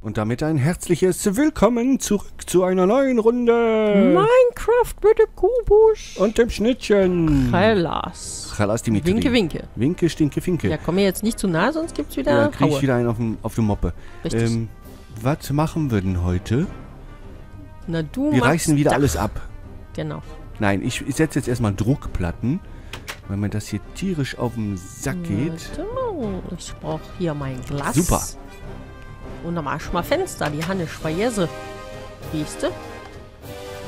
Und damit ein herzliches Willkommen zurück zu einer neuen Runde. Minecraft mit dem Kubus. Und dem Schnittchen. Hellas. Chalas Dimitri. Winke, winke. Winke, stinke, finke. Ja, komm mir jetzt nicht zu nah, sonst gibt's wieder Ja, krieg ich Haue. wieder einen auf, dem, auf die Moppe. Richtig. Ähm, was machen wir denn heute? Na, du Wir machst reißen wieder Dach. alles ab. Genau. Nein, ich, ich setze jetzt erstmal Druckplatten, weil mir das hier tierisch auf den Sack geht. Warte mal, Ich brauche hier mein Glas. Super. Und dann mach ich mal Fenster, die Hanne Speise. Siehst du?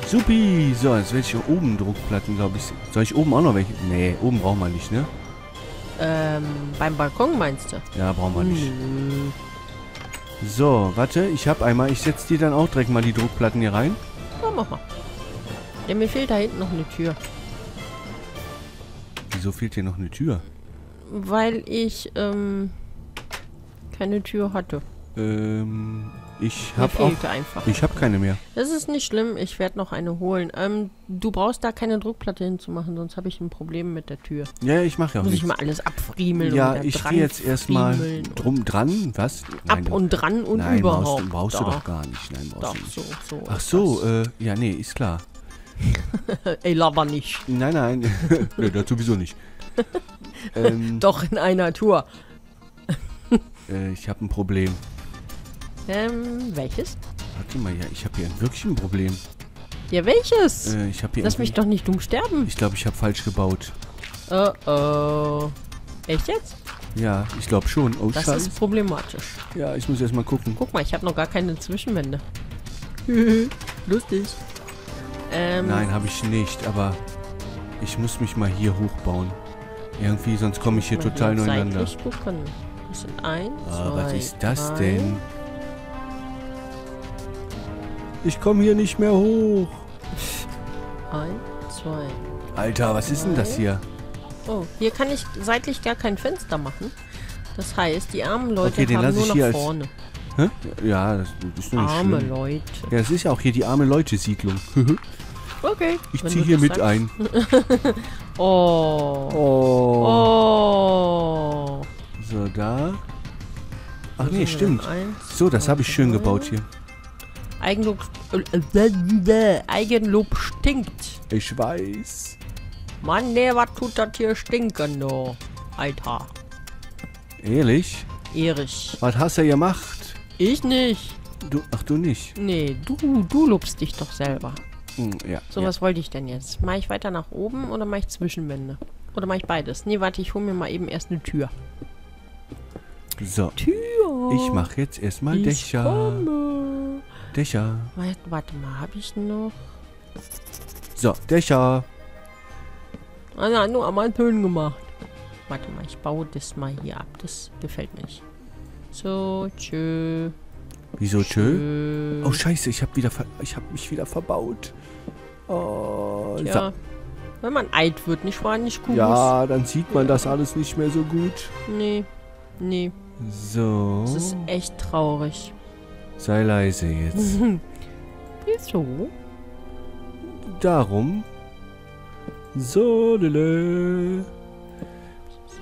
Supi! So, jetzt werde ich hier oben Druckplatten, glaube ich. Soll ich oben auch noch welche? Nee, oben brauchen wir nicht, ne? Ähm, beim Balkon meinst du? Ja, brauchen wir nicht. Nö. So, warte, ich habe einmal. Ich setze dir dann auch direkt mal die Druckplatten hier rein. Ja, mach mal. Ja, mir fehlt da hinten noch eine Tür. Wieso fehlt hier noch eine Tür? Weil ich, ähm, keine Tür hatte. Ähm, ich habe auch. einfach. Ich habe keine mehr. Das ist nicht schlimm, ich werde noch eine holen. Ähm, du brauchst da keine Druckplatte hinzumachen, sonst habe ich ein Problem mit der Tür. Ja, ich mache ja auch Muss ich nichts. mal alles abfriemeln Ja, ich gehe jetzt erstmal drum dran. Was? Ab du- und dran und Nein, überhaupt. brauchst, du- brauchst du Doch, doch gar nicht. Nein, brauchst Doch, du nicht. so, so. Ach so, äh, ja, nee, ist klar. Ey, laber nicht. Nein, nein. nee, das sowieso nicht. ähm, Doch in einer Tour. äh, ich habe ein Problem. Ähm, welches? Warte mal, ja, ich habe hier wirklich ein Problem. Ja, welches? Äh, ich habe hier Lass mich doch nicht dumm sterben. Ich glaube, ich habe falsch gebaut. Oh, oh. Echt jetzt? Ja, ich glaube schon. Oh, Das Scheiße. ist problematisch. Ja, ich muss erst mal gucken. Guck mal, ich habe noch gar keine Zwischenwände. Lustig. Ähm, Nein, habe ich nicht, aber ich muss mich mal hier hochbauen. Irgendwie, sonst komme ich hier total hier nebeneinander. seitlich gucken. Das sind eins, Ah, zwei, was ist das drei. denn? Ich komme hier nicht mehr hoch. Eins, zwei. Alter, was ist denn das hier? Oh, hier kann ich seitlich gar kein Fenster machen. Das heißt, die armen Leute Okay, haben nur ich nach hier als- vorne. Hä? Ja, das ist nur nicht Arme schlimm. Leute. Ja, das ist ja auch hier die arme Leute-Siedlung. Okay. Ich ziehe hier mit sagst. ein. Oh. Oh. Oh. So, da. Ach Wo nee, stimmt. So, das habe ich schön gebaut hier. Eigenlob, äh, Eigenlob stinkt. Ich weiß. Mann, nee, was tut das hier stinken, du? Alter. Ehrlich? Erich. Was hast du gemacht? Ich nicht. Du, ach, du nicht. Nee, du, du lobst dich doch selber. Hm, ja. So, was wollte ich denn jetzt? Mache ich weiter nach oben oder mache ich Zwischenwände? Oder mache ich beides? Nee, warte, ich hole mir mal eben erst eine Tür. ja. So, Tür. ich mache jetzt erstmal Ich Dächer. komme. Dächer. Warte, warte mal, habe ich noch? So, Dächer. Ah, ja, nur einmal Tönen gemacht. Warte mal, ich baue das mal hier ab. Das gefällt mir nicht. So, tschö. Wieso tschö? Oh, scheiße, ich habe wieder ich habe mich wieder verbaut. Oh, Ja. Wenn man alt wird, nicht wahr? Nicht gut. Ja, dann sieht man das alles nicht mehr so gut. Nee. Nee. So. Das ist echt traurig. Sei leise jetzt. Wieso? Darum. So, lele.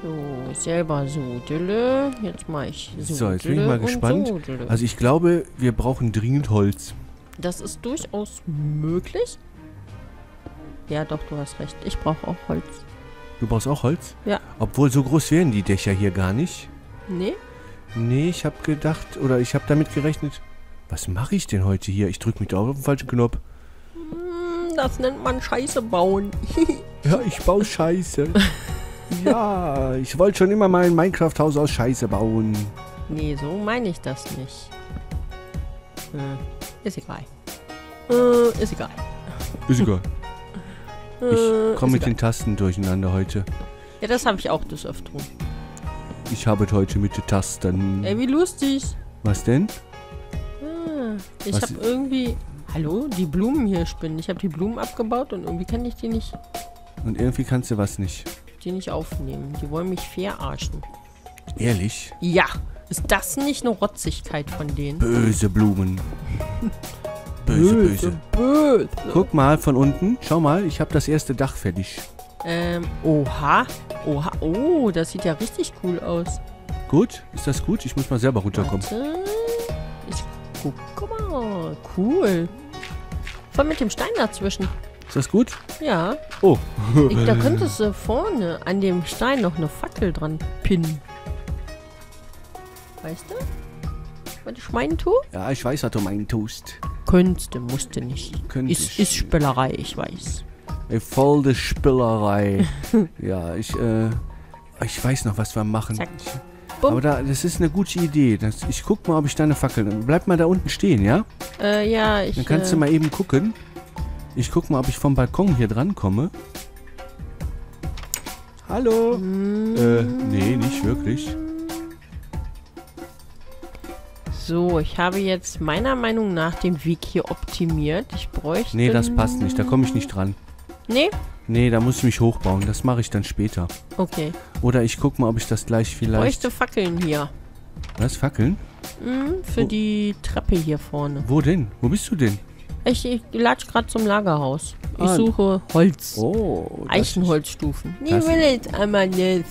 So, selber Sodele. Jetzt mache ich Sodele So, jetzt bin ich mal gespannt. Sodele. Also ich glaube, wir brauchen dringend Holz. Das ist durchaus möglich. Ja, doch, du hast recht. Ich brauche auch Holz. Du brauchst auch Holz? Ja. Obwohl, so groß wären die Dächer hier gar nicht. Nee? Nee, ich habe gedacht, oder ich habe damit gerechnet. Was mache ich denn heute hier? Ich drücke mich da auf den falschen Knopf. Hm, Das nennt man Scheiße bauen. Ja, ich baue Scheiße. ja, ich wollte schon immer mal ein Minecraft-Haus aus Scheiße bauen. nee, so meine ich das nicht. Hm, ist egal. Äh, ist egal. Ist egal. Äh, Ich komme mit egal. den Tasten durcheinander heute. Ja, das habe ich auch des Öfteren. Ich habe heute mit den Tasten. Ey, wie lustig. Was denn? Ah, ich habe irgendwie... Hallo? Die Blumen hier spinnen. Ich habe die Blumen abgebaut und irgendwie kann ich die nicht, Und irgendwie kannst du was nicht. Die nicht aufnehmen. Die wollen mich verarschen. Ehrlich? Ja. Ist das nicht eine Rotzigkeit von denen? Böse Blumen. Böse, böse. böse. Guck mal von unten. Schau mal, ich habe das erste Dach fertig. Ähm, oha. Oha. Oh, das sieht ja richtig cool aus. Gut? Ist das gut? Ich muss mal selber runterkommen. Warte. Ich guck, guck mal. Cool. Voll mit dem Stein dazwischen. Ist das gut? Ja. Oh. Ich, da könntest du vorne an dem Stein noch eine Fackel dran pinnen. Weißt du? Was ich meinen tue? Ja, ich weiß, was du meinen tust. Könntest, musste nicht. Könnte Ist, ist Spielerei, ich weiß. Ey, voll die Spillerei. ja, ich, äh, ich weiß noch, was wir machen. Zack. Bumm. aber da, das ist eine gute Idee. Das, ich guck mal, ob ich da eine Fackel... Bleib mal da unten stehen, ja? Äh, ja, ich. Dann kannst äh, du mal eben gucken. Ich guck mal, ob ich vom Balkon hier dran komme. Hallo? mm, Äh, nee, nicht wirklich. So, ich habe jetzt meiner Meinung nach den Weg hier optimiert. Ich bräuchte. Nee, das passt nicht. Da komme ich nicht dran. Nee? Nee, da muss ich mich hochbauen. Das mache ich dann später. Okay. Oder ich guck mal, ob ich das gleich vielleicht... Bräuchte Fackeln hier. Was, Fackeln? Mhm, für Wo- die Treppe hier vorne. Wo denn? Wo bist du denn? Ich, ich latsch gerade zum Lagerhaus. Ich Ah. suche Holz. Oh, Eichenholzstufen. Nee, das- will jetzt einmal nicht.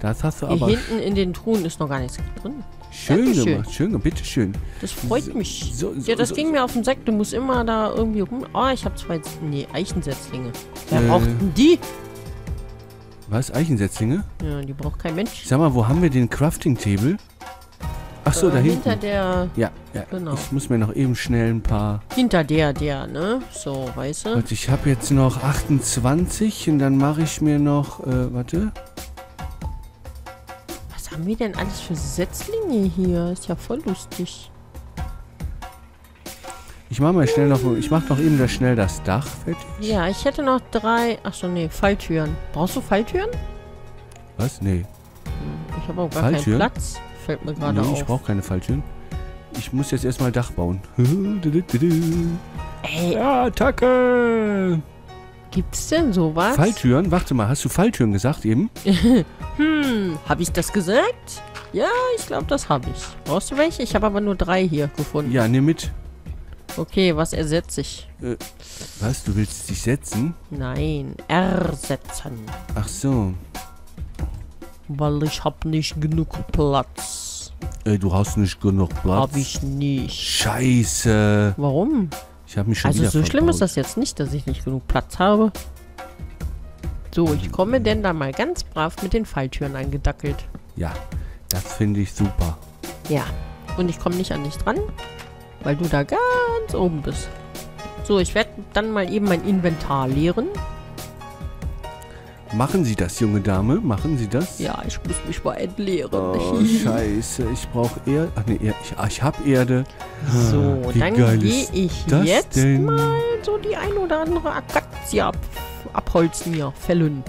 das hast du Hier aber hinten in den Truhen ist noch gar nichts drin. schön Dankeschön. gemacht. Schön gemacht, bitteschön. Das freut So- mich. so- so- ja, das ging mir auf den Sack. Du musst immer da irgendwie rum. Oh, ich habe zwei. Nee, Eichensetzlinge. Wer Äh. braucht denn die? Was, Eichensetzlinge? Ja, die braucht kein Mensch. Sag mal, wo haben wir den Crafting-Table? Ach so, Äh, da Hinter hinten. der. Ja, ja. Genau. Ich muss mir noch eben schnell ein paar... Hinter der, der, ne? So, weißt du? Warte, ich habe jetzt noch 28 und dann mache ich mir noch... Äh, warte. Was haben wir denn alles für Setzlinge hier? Ist ja voll lustig. Ich mache mal schnell noch... Ich mache noch eben das schnell das Dach fertig. Ja, ich hätte noch drei. Ach so, nee, Falltüren. Brauchst du Falltüren? Was? Nee. Ich habe auch gar keinen Falltüren? Platz. Fällt mir gerade nee, auf. ich brauche keine Falltüren. Ich muss jetzt erstmal Dach bauen. Ey, Attacke! gibt's denn sowas? Falltüren? Warte mal, hast du Falltüren gesagt eben? Hm, habe ich das gesagt? Ja, ich glaube, das habe ich. Brauchst du welche? Ich habe aber nur drei hier gefunden. Ja, nimm mit. Okay, was ersetze ich? Was, du willst dich setzen? Nein, ersetzen. Ach so. Weil ich habe nicht genug Platz. Äh, du hast nicht genug Platz. Habe ich nicht. Scheiße. Warum? Ich habe mich schon Also so schlimm ist verbaut. das jetzt nicht, dass ich nicht genug Platz habe. So, ich komme denn da mal ganz brav mit den Falltüren angedackelt. Ja, das finde ich super. Ja. Und ich komme nicht an dich dran, weil du da ganz oben bist. So, ich werde dann mal eben mein Inventar leeren. Machen Sie das, junge Dame? Machen Sie das? Ja, ich muss mich mal entleeren. Oh, scheiße. Ich brauche Erde. Ach nee, ich, ich habe Erde. So, Ah, Wie dann gehe ich das jetzt denn? mal so die ein oder andere Akazie ab, abholzen hier, fällen.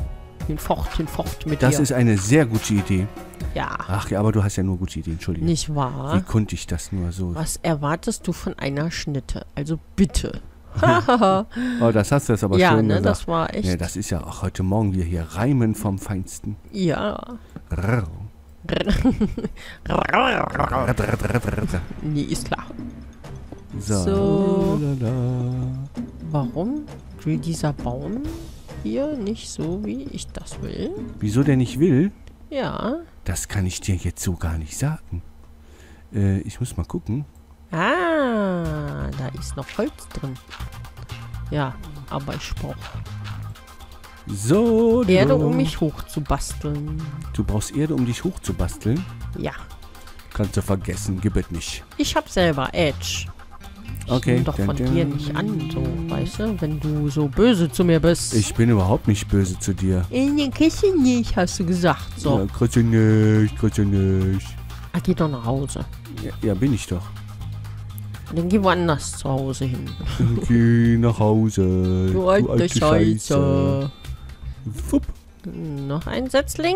Hinfort, hinfort mit Das dir. ist eine sehr gute Idee. ja, Ach ja, aber du hast ja nur gute Ideen. Entschuldigung. nicht Wie wahr? konnte ich das nur so? Was erwartest du von einer Schnitte? Also bitte. Oh, das hast du jetzt aber ja, schön ne, gesagt. das war echt. Nee, das ist ja auch heute Morgen wir hier reimen vom Feinsten. ja. Nee, ist klar. So. So. Warum will dieser Baum hier nicht so, wie ich das will? Wieso der nicht will, Ja. das kann ich dir jetzt so gar nicht sagen. Äh, ich muss mal gucken. Ah, da ist noch Holz drin. Ja, aber ich brauche So. Erde, um mich hochzubasteln. Du brauchst Erde, um dich hochzubasteln. Ja. Kannst du vergessen, gib es nicht. Ich hab selber Edge. Ich Okay, doch von dir nicht an, so, weißt du, wenn du so böse zu mir bist. Ich bin überhaupt nicht böse zu dir. In den Küche nicht, hast du gesagt. So. Ja, nicht, grüße nicht. Ah, geh doch nach Hause. Ja, ja, bin ich doch. Dann geh woanders zu Hause hin. Geh nach Hause. Du alte Scheiße. Fupp. Noch ein Setzling.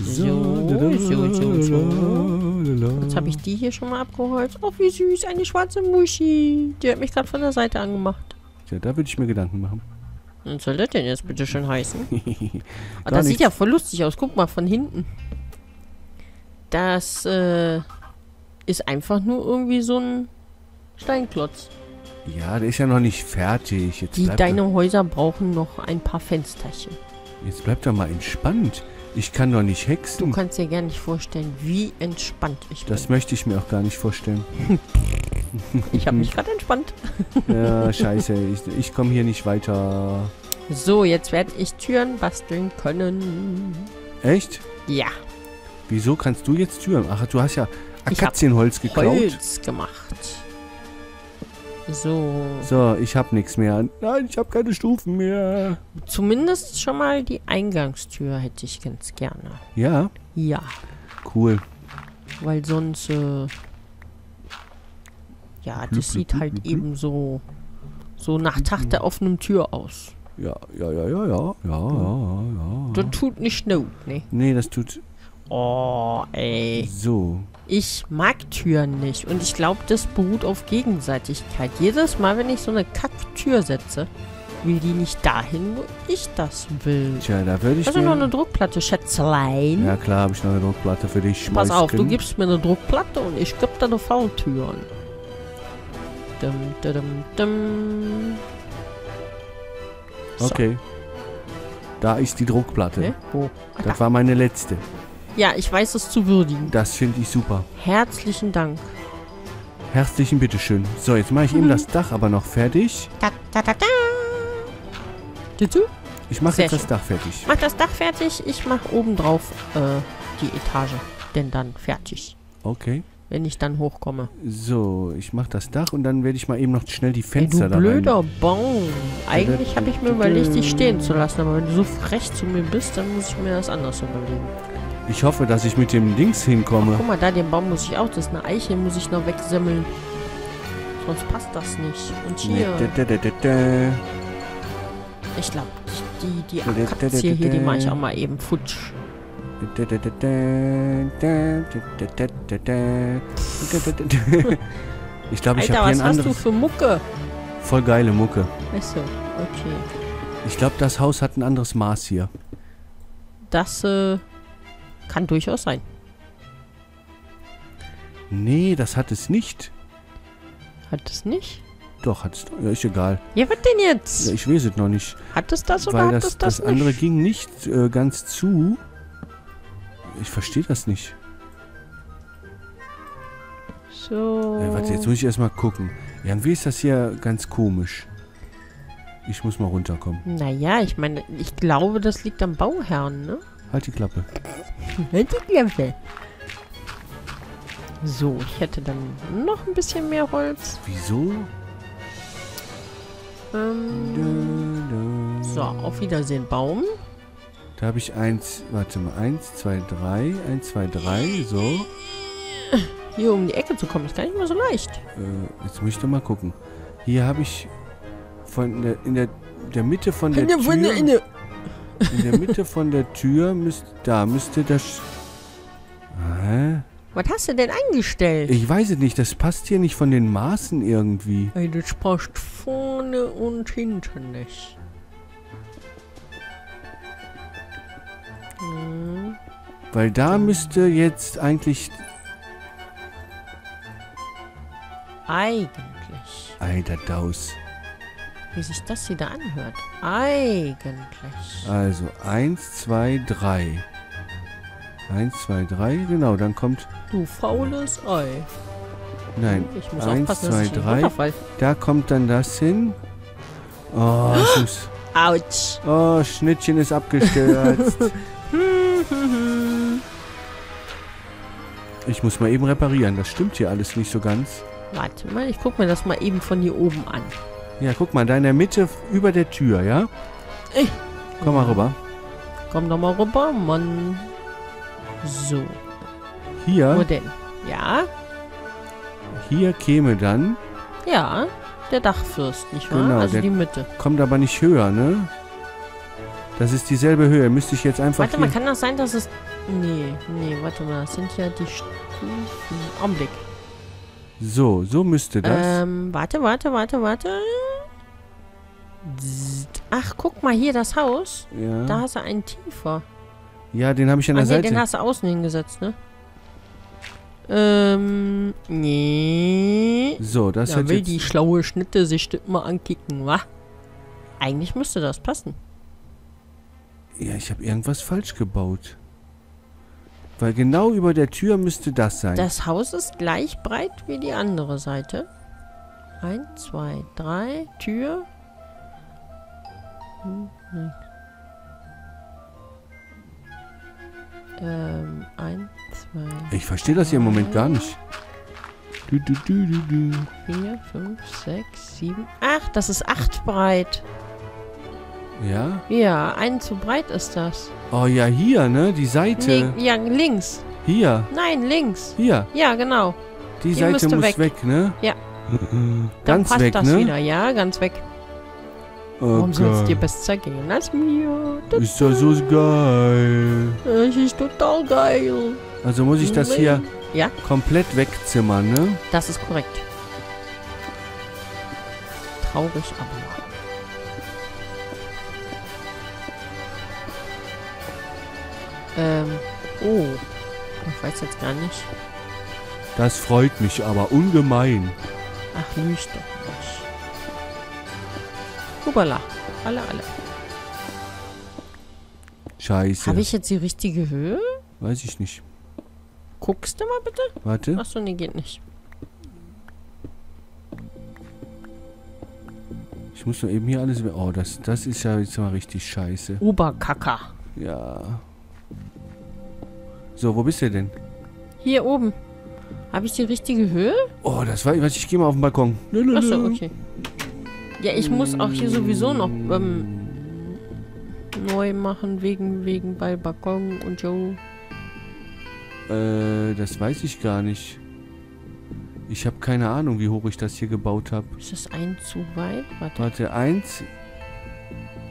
So, So, so, so. Jetzt habe ich die hier schon mal abgeholzt. Oh, wie süß, eine schwarze Muschi. Die hat mich gerade von der Seite angemacht. Tja, da würde ich mir Gedanken machen. Was soll das denn jetzt bitte schön heißen? Gar das sieht nichts. ja voll lustig aus. Guck mal von hinten. Das äh, ist einfach nur irgendwie so ein Steinklotz. Ja, der ist ja noch nicht fertig. Jetzt Die deine Häuser brauchen noch ein paar Fensterchen. doch, jetzt bleib doch mal entspannt. Ich kann doch nicht Du hexen. kannst dir gar nicht vorstellen, wie entspannt ich Das bin. möchte ich mir auch gar nicht vorstellen. Ich habe mich gerade entspannt. Ja, scheiße. Ich, ich komme hier nicht weiter. So, jetzt werde ich Türen basteln können. Echt? Ja, Wieso kannst du jetzt Türen? Ach, du hast ja Akazienholz geklaut. Holz gemacht. So, So, ich hab nichts mehr. Nein, ich habe keine Stufen mehr. zumindest schon mal die Eingangstür hätte ich ganz gerne. Ja, Ja, cool. weil sonst, äh, ja, das sieht halt eben so, so nach Tag der offenen Tür aus. Ja, ja, ja, ja, ja, ja, ja, ja. Das tut nicht not, ne? Nee, das tut Oh, ey. so. Ich mag Türen nicht und ich glaube, das beruht auf Gegenseitigkeit. Jedes Mal, wenn ich so eine Kacktür setze, will die nicht dahin, wo ich das will. Tja, da würde ich Also noch eine Druckplatte, Schätzelein. Ja klar, habe ich noch eine Druckplatte für dich. Pass auf, du gibst mir eine Druckplatte und ich geb dir eine Falltüren. Dum, dum, dum. So, Okay. Da ist die Druckplatte. Ah, da. Das war meine letzte. Ja, ich weiß es zu würdigen. Das finde ich super. Herzlichen Dank. Herzlichen Bitteschön. So, jetzt mache ich eben Mhm. das Dach aber noch fertig. Da, da, da, da. Du? Ich mache jetzt das schön. Dach fertig. Mach das Dach fertig, ich mach obendrauf äh, die Etage. Denn dann fertig. Okay. Wenn ich dann hochkomme. So, ich mache das Dach und dann werde ich mal eben noch schnell die Ey, Fenster du da rein. blöder Baum. Eigentlich habe ich mir überlegt, dich stehen zu lassen. Aber wenn du so frech zu mir bist, dann muss ich mir das anders überlegen. Ich hoffe, dass ich mit dem Dings hinkomme. Ach, guck mal, da den Baum muss ich auch. Das ist eine Eiche, muss ich noch wegsammeln. Sonst passt das nicht. Und hier. Da, da, da, ich glaube, die, die Aktie hier, die mache ich auch mal eben futsch. ich glaube, ich habe hier was ein anderes... hast du für Mucke? Voll geile Mucke. Achso, okay. Ich glaube, das Haus hat ein anderes Maß hier. Das, äh kann durchaus sein. Nee, das hat es nicht. Hat es nicht? Doch, hat es. Ja, ist egal. Ja, was denn jetzt? Ja, ich weiß es noch nicht. Hat es das oder Weil hat das, es das, das andere nicht? ging nicht äh, ganz zu. Ich verstehe das nicht. So. Äh, warte, jetzt muss ich erstmal gucken. Irgendwie ist das hier ganz komisch. Ich muss mal runterkommen. Naja, ich meine, ich glaube, das liegt am Bauherrn, ne? Halt die Klappe. Halt die Klappe. So, ich hätte dann noch ein bisschen mehr Holz. Wieso? Ähm, so, auf Wiedersehen, Baum. Da habe ich eins, warte mal, eins, zwei, drei, eins, zwei, drei, so. Hier um die Ecke zu kommen, ist gar nicht mal so leicht. Äh, jetzt muss ich doch mal gucken. Hier habe ich von der, in der, der Mitte von der Inne, Tür, inne, inne. in der Mitte von der Tür müsste, da müsste das, hä? Was hast du denn eingestellt? Ich weiß es nicht, das passt hier nicht von den Maßen irgendwie. Ey, das passt vorne und hinten nicht. Hm. Weil da müsste jetzt eigentlich, Eigentlich. alter Daus. Wie sich das wieder anhört. Eigentlich. Also, eins, zwei, drei. Eins, zwei, drei, genau, dann kommt, Du faules Ei. nein, Ich muss Eins, zwei, drei. da kommt dann das hin. Oh, ich muss, Autsch. oh, Schnittchen ist abgestürzt. Ich muss mal eben reparieren. Das stimmt hier alles nicht so ganz. Warte mal, ich guck mir das mal eben von hier oben an. Ja, guck mal, da in der Mitte über der Tür, ja? Ey. Komm mal rüber. Komm doch mal rüber, Mann. So, wo Hier, denn? Ja, hier käme dann, ja, der Dachfürst, nicht wahr? Genau, also die Mitte. kommt aber nicht höher, ne? Das ist dieselbe Höhe. Müsste ich jetzt einfach Warte mal, kann das sein, dass es... Nee, nee, warte mal, das sind ja die Stufen... Augenblick. So, so müsste das. Ähm, warte, warte, warte, warte. Ach, guck mal, hier das Haus. ja. Da hast du einen tiefer. ja, den habe ich an der nee, den hast du außen hingesetzt, ne? Ähm, nee. So, das Da hat will jetzt... die schlaue Schnitte sich das mal ankicken, wa? Eigentlich müsste das passen. Ja, ich habe irgendwas falsch gebaut. Weil genau über der Tür müsste das sein. Das Haus ist gleich breit wie die andere Seite. Eins, zwei, drei, Tür. Hm. Ähm, eins, zwei, ich verstehe das hier im Moment gar nicht. Du, du, du, du, du. vier, fünf, sechs, sieben, acht. Das ist acht breit. Ja? Ja, ein zu breit ist das. Oh ja, hier, ne? Die Seite. Nee, ja, links. Hier. Nein, links. Hier. Ja, genau. Die, Die Seite muss weg. weg. ne? Ja. Dann Ganz passt weg, das ne? wieder. Ja, ganz weg. Oh Warum soll es dir besser gehen als mir? Das Ist doch so geil. Das ist total geil. Also muss ich das hier Ja. komplett wegzimmern, ne? Das ist korrekt. Traurig, aber. Ähm, oh. Ich weiß jetzt gar nicht. Das freut mich aber ungemein. Ach, lüg doch nicht. Hubala. Alle, alle. Scheiße. Habe ich jetzt die richtige Höhe? Weiß ich nicht. Guckst du mal bitte? Warte. Achso, nee, geht nicht. Ich muss nur eben hier alles... Oh, das, das ist ja jetzt mal richtig scheiße. Oberkacker. Ja. So, wo bist du denn? Hier oben. Habe ich die richtige Höhe? Oh, das war... Was, ich gehe mal auf den Balkon. Achso, okay. Ja, ich muss auch hier sowieso noch ähm, neu machen, wegen, wegen bei Balkon und so. Äh, das weiß ich gar nicht. Ich habe keine Ahnung, wie hoch ich das hier gebaut habe. Ist das ein zu weit? Warte. Warte, eins.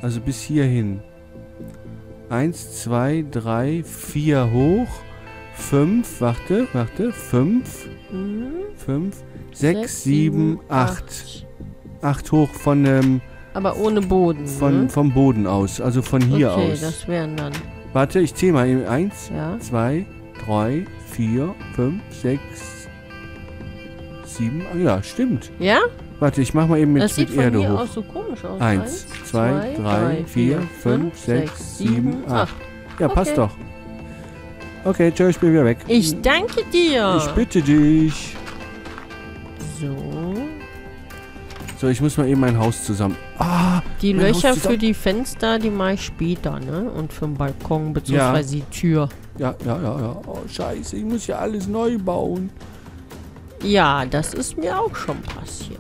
Also bis hierhin. Eins, zwei, drei, vier hoch. Fünf, warte, warte. Fünf, Mhm. fünf, sechs, sieben, acht. Acht hoch von, ähm, Aber ohne Boden. von, ne? vom Boden aus. Also von hier okay, aus. das wären dann. Warte, ich zähle mal. eben. Eins, Ja. zwei, drei, vier, fünf, sechs, sieben. Ah, ja, stimmt. Ja? Warte, ich mach mal eben das mit, sieht mit von Erde hier hoch. aus so komisch aus. Eins, zwei, drei, vier, fünf, sechs, sieben, acht. Ja, passt Okay. doch. Okay, tschö, ich bin wieder weg. Ich danke dir. Ich bitte dich. so. So, ich muss mal eben mein Haus zusammen. Ah, Die Löcher für die Fenster, die mache ich später, ne? Und für den Balkon, beziehungsweise die Tür. ja, ja, ja, ja. Oh, scheiße, ich muss ja alles neu bauen. Ja, das ist mir auch schon passiert.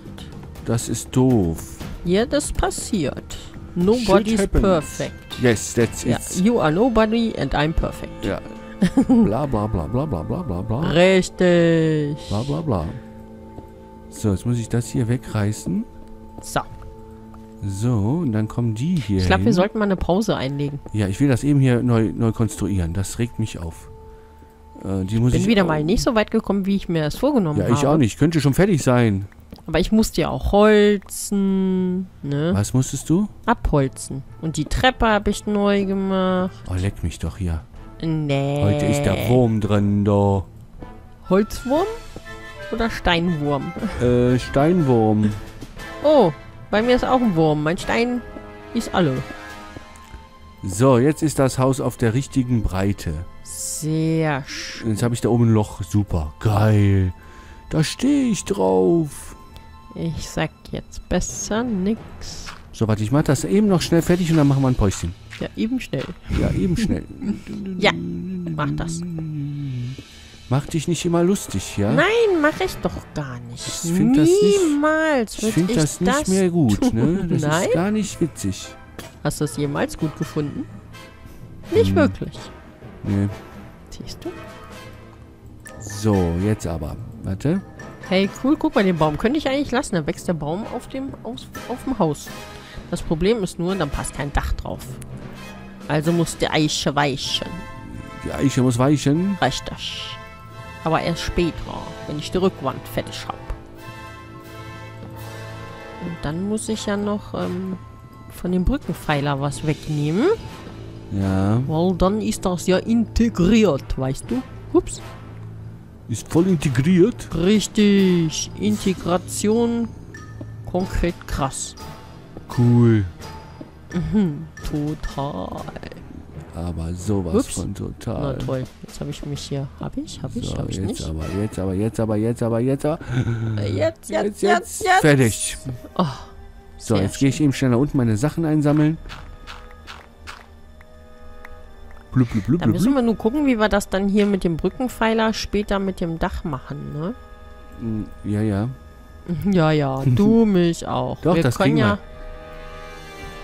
Das ist doof. Ja, das passiert. Nobody's perfect. Yes, that's Ja, it. you are nobody and I'm perfect. Ja. bla, bla, bla, bla, bla, bla, bla, bla. Richtig. Bla, bla, bla. So, jetzt muss ich das hier wegreißen. So, So, und dann kommen die hier ich glaube, wir sollten mal eine Pause einlegen. Ja, ich will das eben hier neu, neu konstruieren. Das regt mich auf. Äh, die muss Bin ich wieder mal nicht so weit gekommen, wie ich mir das vorgenommen Ja, habe. ich auch nicht. Könnte schon fertig sein. Aber ich musste ja auch holzen, ne? Was musstest du? Abholzen. Und die Treppe habe ich neu gemacht. Oh, leck mich doch hier. Nee. Heute ist der Wurm drin, da. Holzwurm oder Steinwurm? Äh, Steinwurm. Oh, bei mir ist auch ein Wurm. Mein Stein ist alle. So, jetzt ist das Haus auf der richtigen Breite. Sehr schön. Jetzt habe ich da oben ein Loch. Super. Geil. Da stehe ich drauf. Ich sag jetzt besser nix. So, warte, ich mache das eben noch schnell fertig und dann machen wir ein Päuschen. Ja, eben schnell. Ja, eben schnell. Ja, mach das. Mach dich nicht immer lustig, ja? Nein, mache ich doch gar nicht. Ich find das nicht- Niemals Ich finde das nicht mehr gut, ne? Das Nein? ist gar nicht witzig. Hast du es jemals gut gefunden? Nicht Hm. wirklich. Nee. Siehst du? So, jetzt aber. Warte. Hey, cool, guck mal, den Baum könnte ich eigentlich lassen. Da wächst der Baum auf dem, aus, auf dem Haus. Das Problem ist nur, dann passt kein Dach drauf. Also muss die Eiche weichen. Die Eiche muss weichen. Reicht das. Aber erst später, wenn ich die Rückwand fertig habe. Und dann muss ich ja noch ähm, von dem Brückenpfeiler was wegnehmen. Ja. Weil dann ist das ja integriert, weißt du? Ups. Ist voll integriert. Richtig. Integration konkret krass. Cool. Mhm, total. Aber sowas Ups. von Na total. toll. Jetzt habe ich mich hier. Habe ich? Habe ich? So, habe ich jetzt nicht? aber, jetzt aber, jetzt aber, jetzt aber, jetzt aber. Äh, Jetzt, jetzt, jetzt, jetzt. Fertig. Oh, So, jetzt gehe ich eben schnell nach unten meine Sachen einsammeln. Blub, blub, blub, da müssen wir nur gucken, wie wir das dann hier mit dem Brückenpfeiler später mit dem Dach machen, ne? Mm, Ja, ja. Ja, ja, du mich auch. Doch, wir das können ja.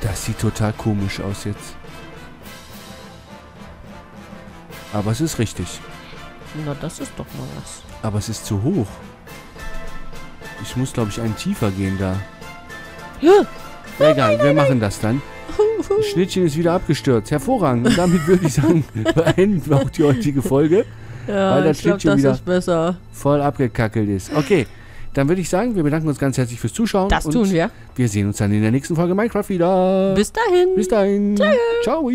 Das sieht total komisch aus jetzt. Aber es ist richtig. Na, das ist doch mal was. Aber es ist zu hoch. Ich muss, glaube ich, einen tiefer gehen da. Ja. Ja, egal, wir machen das dann. Das Schnittchen ist wieder abgestürzt. Hervorragend. Und damit würde ich sagen, beenden wir auch die heutige Folge. Ja, Weil das ich glaube, Schnittchen das wieder- ist besser. Voll abgekackelt ist. Okay, dann würde ich sagen, wir bedanken uns ganz herzlich fürs Zuschauen. Das tun wir. Wir sehen uns dann in der nächsten Folge Minecraft wieder. Bis dahin. Bis dahin. Ciao.